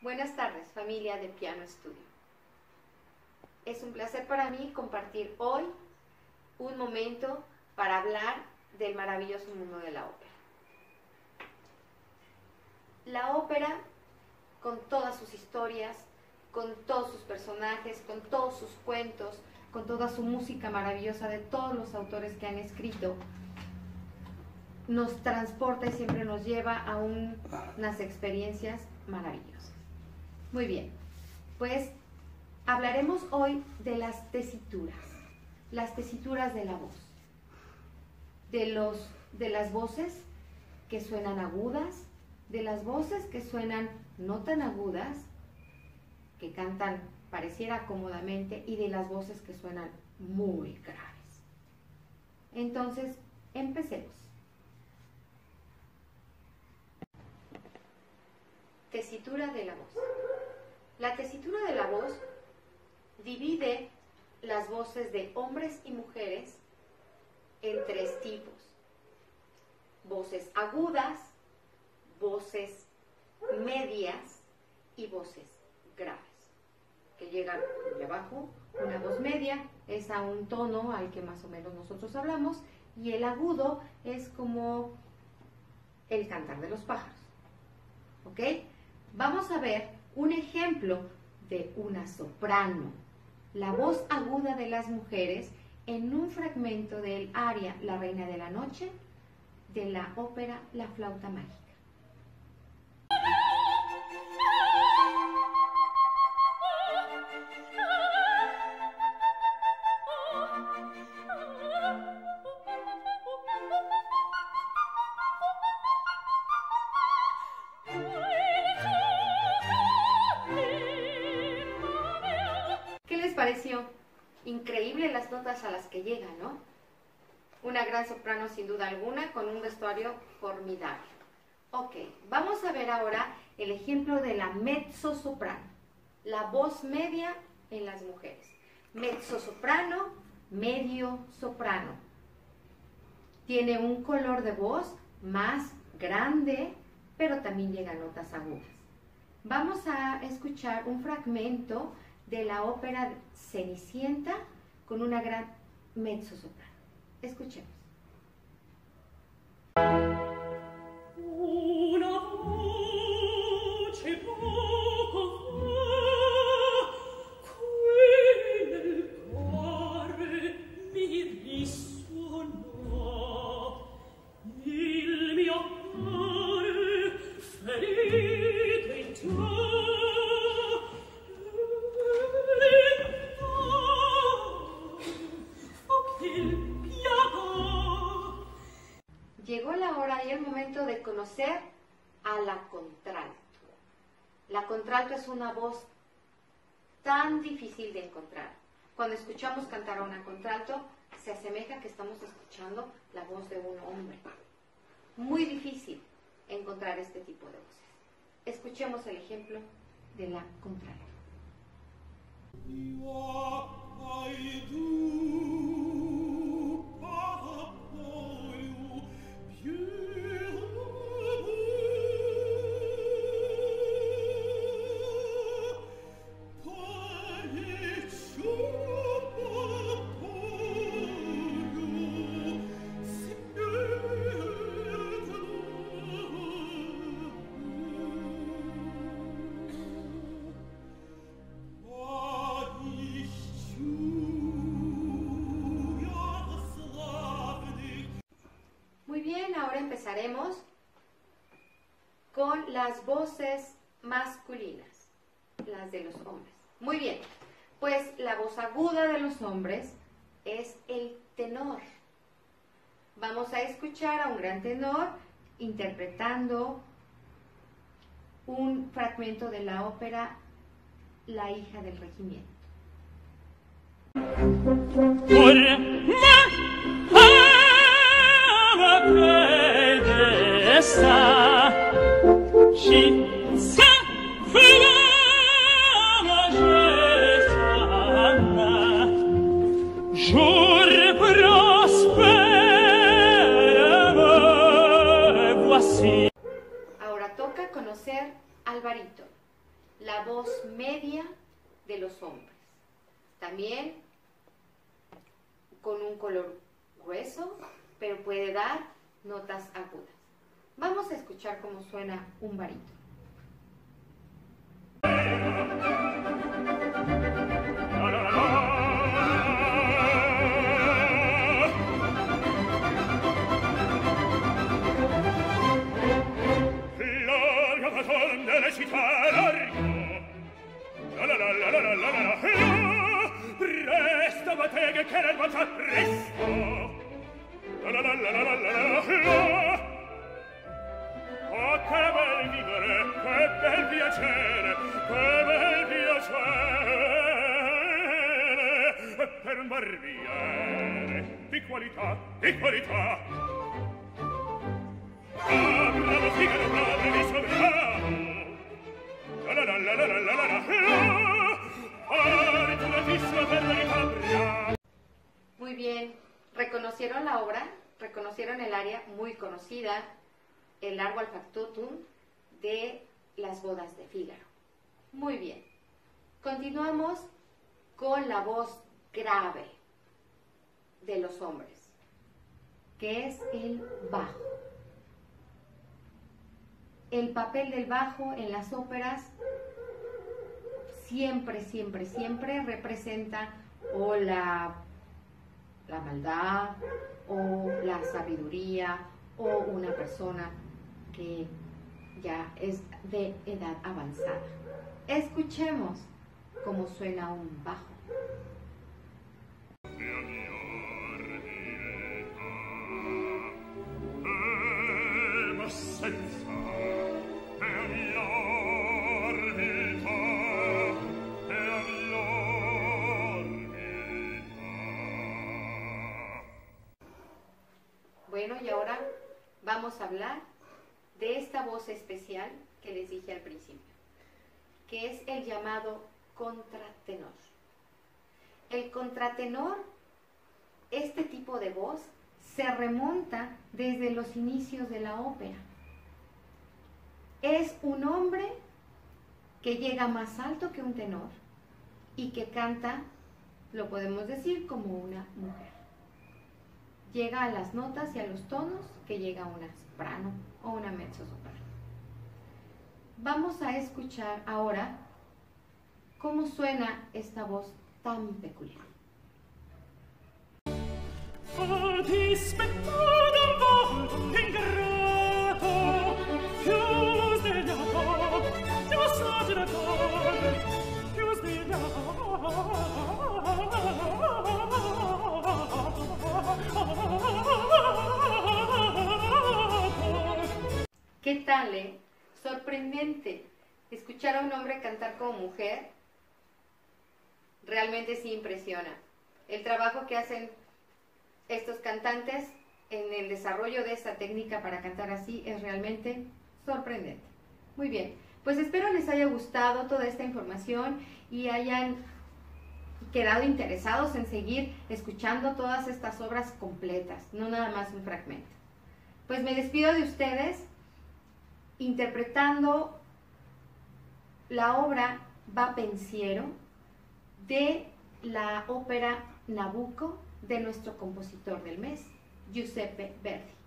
Buenas tardes, familia de Piano Studio. Es un placer para mí compartir hoy un momento para hablar del maravilloso mundo de la ópera. La ópera, con todas sus historias, con todos sus personajes, con todos sus cuentos, con toda su música maravillosa de todos los autores que han escrito, nos transporta y siempre nos lleva a unas experiencias maravillosas. Muy bien, pues hablaremos hoy de las tesituras, las tesituras de la voz, de, los, de las voces que suenan agudas, de las voces que suenan no tan agudas, que cantan pareciera cómodamente, y de las voces que suenan muy graves. Entonces, empecemos. Tesitura de la voz. La tesitura de la voz divide las voces de hombres y mujeres en tres tipos. Voces agudas, voces medias y voces graves, que llegan de abajo. Una voz media es a un tono al que más o menos nosotros hablamos y el agudo es como el cantar de los pájaros. ¿Ok? Vamos a ver un ejemplo de una soprano, la voz aguda de las mujeres en un fragmento del aria La Reina de la Noche de la ópera La Flauta Mágica. Increíble las notas a las que llega, ¿no? Una gran soprano sin duda alguna con un vestuario formidable. Ok, vamos a ver ahora el ejemplo de la mezzo soprano, la voz media en las mujeres. Mezzo soprano, medio soprano. Tiene un color de voz más grande, pero también llega a notas agudas. Vamos a escuchar un fragmento de la ópera Cenicienta con una gran mezzo soprano. Escuchemos. De conocer a la contralto. La contralto es una voz tan difícil de encontrar. Cuando escuchamos cantar a una contralto, se asemeja que estamos escuchando la voz de un hombre. Muy difícil encontrar este tipo de voces. Escuchemos el ejemplo de la contralto. Con las voces masculinas, las de los hombres. Muy bien, pues la voz aguda de los hombres es el tenor. Vamos a escuchar a un gran tenor interpretando un fragmento de la ópera La hija del regimiento. Ahora toca conocer al barítono. la voz media de los hombres. También con un color grueso, pero puede dar notas agudas. Vamos a escuchar cómo suena un barito. delle città largo la la la la la la la la la resta battega che l'erba Muy bien, reconocieron la obra, reconocieron el área muy conocida, el largo alfactotum de las bodas de Fígaro. Muy bien, continuamos con la voz grave de los hombres, que es el bajo el papel del bajo en las óperas siempre, siempre, siempre representa o la, la maldad o la sabiduría o una persona que ya es de edad avanzada. Escuchemos cómo suena un bajo. Vamos a hablar de esta voz especial que les dije al principio, que es el llamado contratenor. El contratenor, este tipo de voz, se remonta desde los inicios de la ópera. Es un hombre que llega más alto que un tenor y que canta, lo podemos decir, como una mujer llega a las notas y a los tonos que llega una soprano o una mezzo soprano. Vamos a escuchar ahora cómo suena esta voz tan peculiar. ¿Qué tal, eh? Sorprendente. Escuchar a un hombre cantar como mujer realmente sí impresiona. El trabajo que hacen estos cantantes en el desarrollo de esta técnica para cantar así es realmente sorprendente. Muy bien, pues espero les haya gustado toda esta información y hayan quedado interesados en seguir escuchando todas estas obras completas, no nada más un fragmento. Pues me despido de ustedes interpretando la obra Va Pensiero de la ópera Nabucco de nuestro compositor del mes, Giuseppe Verdi.